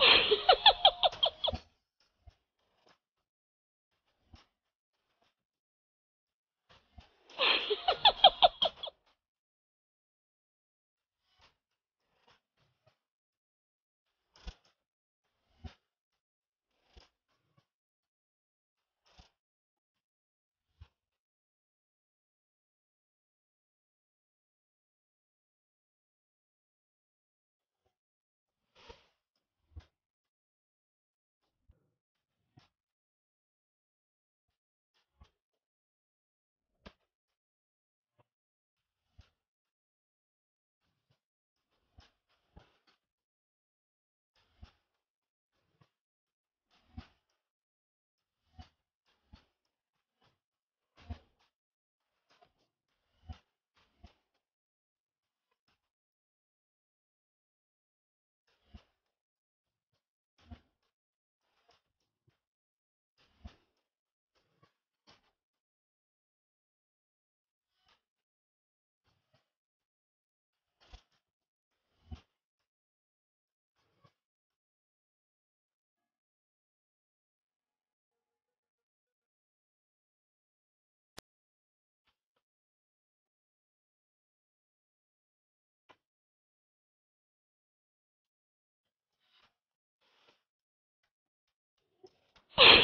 Yeah.